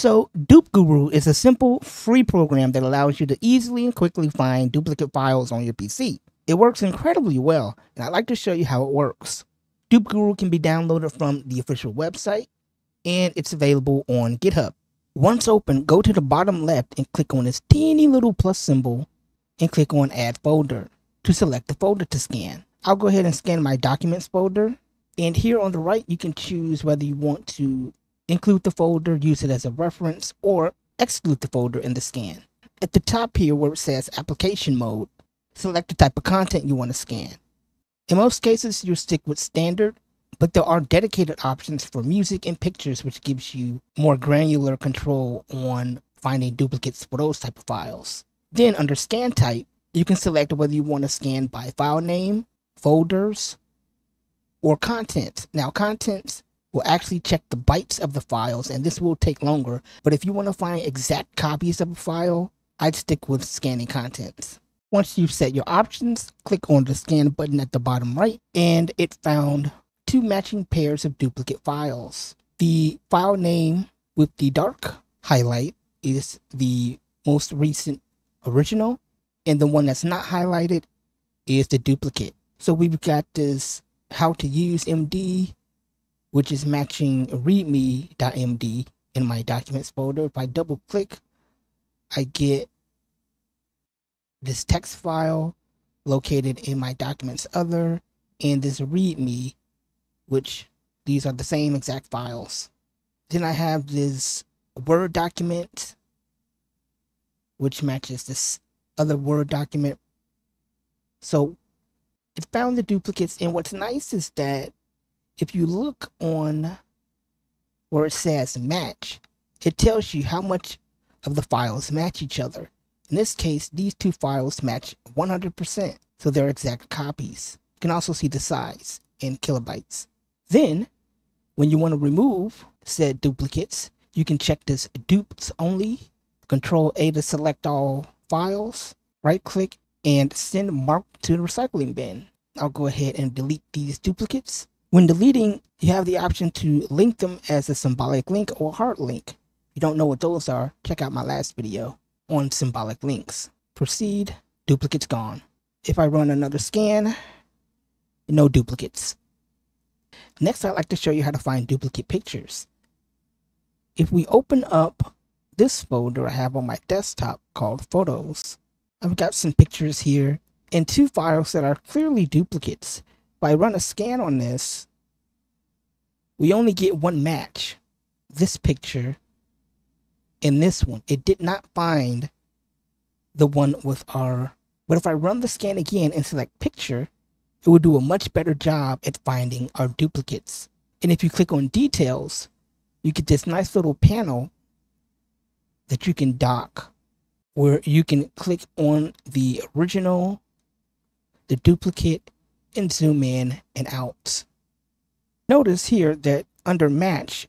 So, dupeGuru is a simple, free program that allows you to easily and quickly find duplicate files on your PC. It works incredibly well, and I'd like to show you how it works. dupeGuru can be downloaded from the official website, and it's available on GitHub. Once open, go to the bottom left and click on this teeny little plus symbol and click on Add Folder to select the folder to scan. I'll go ahead and scan my Documents folder, and here on the right, you can choose whether you want to include the folder, use it as a reference, or exclude the folder in the scan. At the top here where it says Application Mode, select the type of content you want to scan. In most cases, you'll stick with standard, but there are dedicated options for music and pictures, which gives you more granular control on finding duplicates for those type of files. Then under scan type, you can select whether you want to scan by file name, folders, or contents. Now contents will actually check the bytes of the files and this will take longer. But if you want to find exact copies of a file, I'd stick with scanning contents. Once you've set your options, click on the scan button at the bottom right, and it found two matching pairs of duplicate files. The file name with the dark highlight is the most recent original, and the one that's not highlighted is the duplicate. So we've got this how to use MD, which is matching readme.md in my documents folder. If I double click, I get this text file located in my documents other and this readme, which these are the same exact files. Then I have this Word document, which matches this other Word document. So it found the duplicates. And what's nice is that if you look on where it says match, it tells you how much of the files match each other. In this case, these two files match 100%, so they're exact copies. You can also see the size in kilobytes. Then, when you want to remove said duplicates, you can check this dupes only, control A to select all files, right click, and send mark to the recycling bin. I'll go ahead and delete these duplicates. When deleting, you have the option to link them as a symbolic link or hard link. If you don't know what those are, check out my last video on symbolic links. Proceed, duplicates gone. If I run another scan, no duplicates. Next, I'd like to show you how to find duplicate pictures. If we open up this folder I have on my desktop called Photos, I've got some pictures here and two files that are clearly duplicates. If I run a scan on this, we only get one match. This picture in this one. It did not find the one with our, but if I run the scan again and select picture, it will do a much better job at finding our duplicates. And if you click on details, you get this nice little panel that you can dock where you can click on the original, the duplicate, and zoom in and out. Notice here that under match,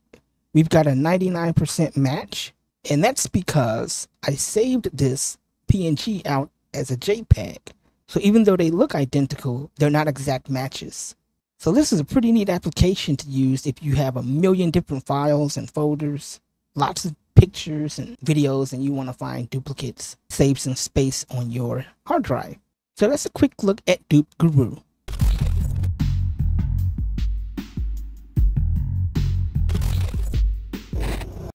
we've got a 99% match and that's because I saved this PNG out as a JPEG. So even though they look identical, they're not exact matches. So this is a pretty neat application to use if you have a million different files and folders, lots of pictures and videos, and you want to find duplicates, save some space on your hard drive. So that's a quick look at dupeGuru.